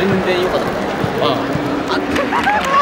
全然良かった。ああ。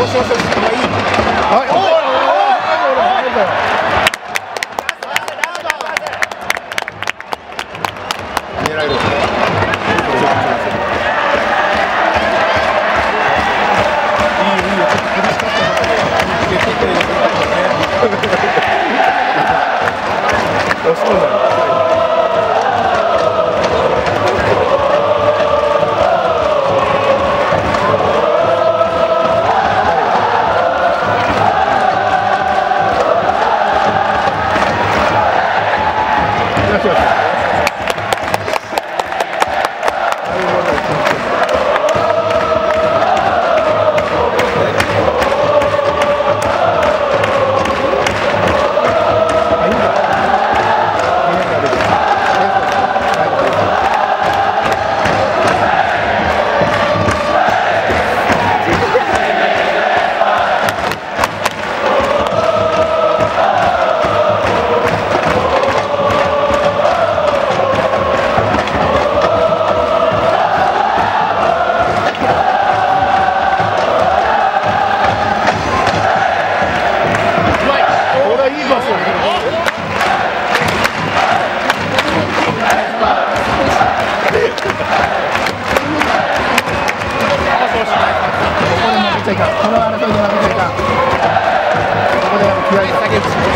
表彰すいい。い。おいおいおいおいおいおい seconds.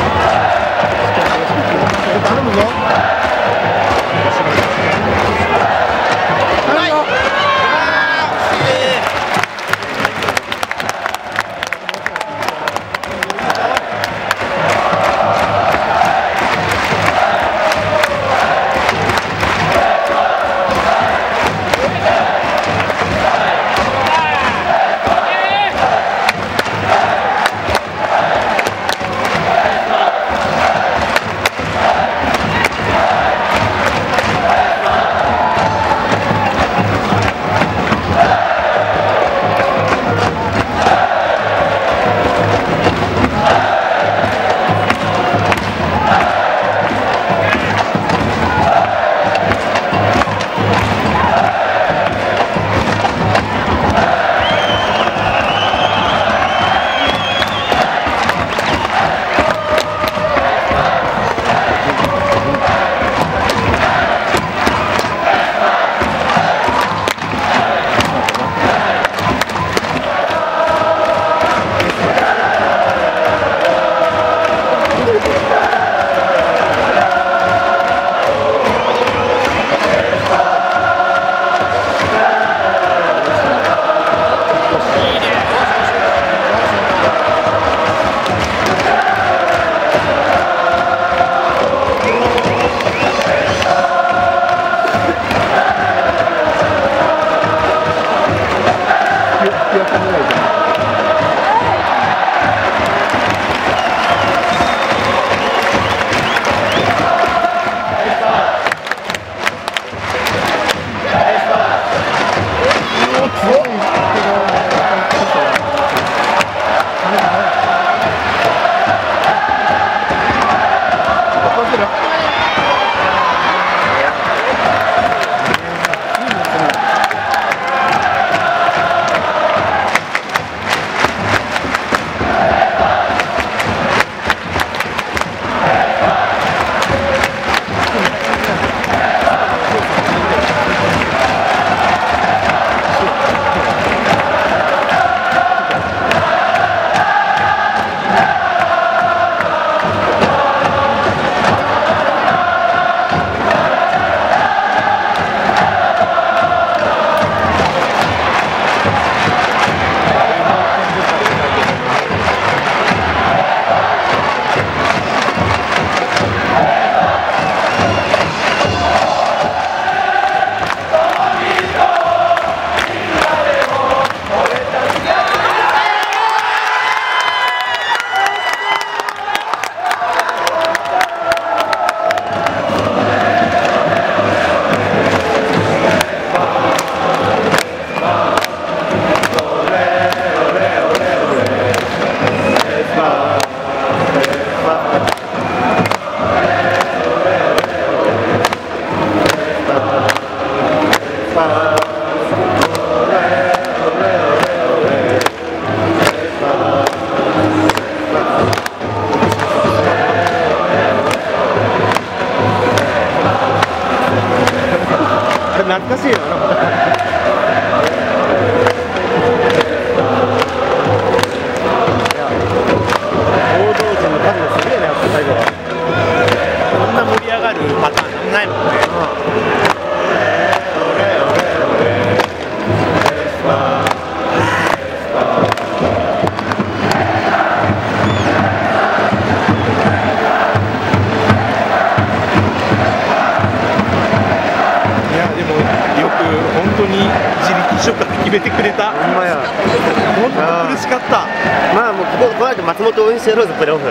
松本応援してやろうぜプレーオフい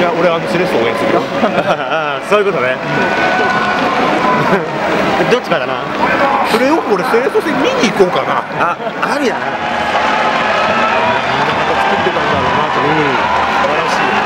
や俺あのセレッソ応援するよ。あ あそういうことね。どっちかだな。プレーオフ俺セレッソ戦見に行こうかな。あありやな。作ってたんだろうなと思う。素晴らしい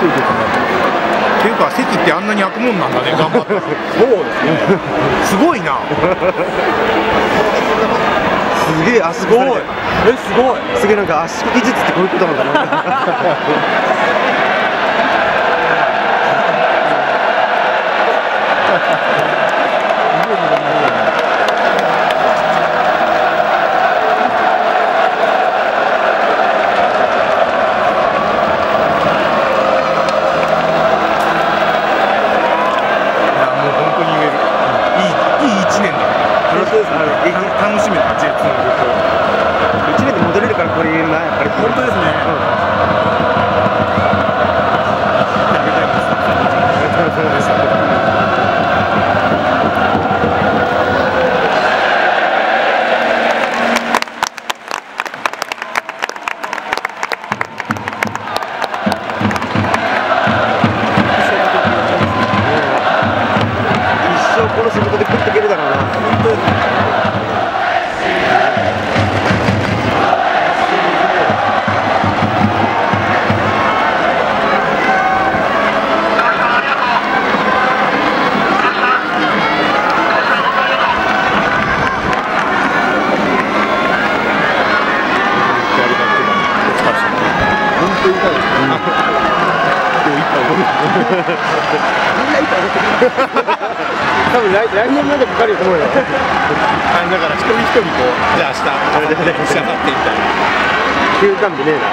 大集結っていうか席ってあんなに開くもんなんだね頑張った。ら そうですね。すごいな。すげえ圧縮されえすごい。すげえなんか圧縮技術ってこういうことなんだな 来来年までかかると思うよ。あだから一人一人こうじゃあ明日明後日明後日。みたいな休館日ねえな。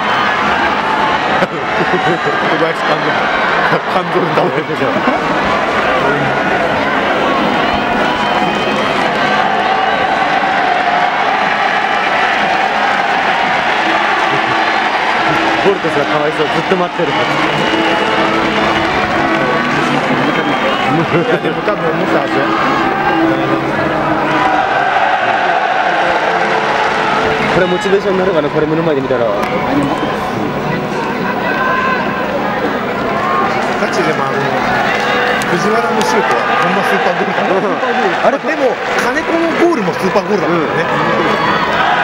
小林監督肝臓に倒れてるボルトスがかわいそうずっと待ってるいやでも多分思ったはずよこれモチベーションになるかなこれ目の前で見たら。ガチでもあの藤原のシュートはほんまスーパーゴールだな。あれでも金子のゴールもスーパーゴールだったよね、あ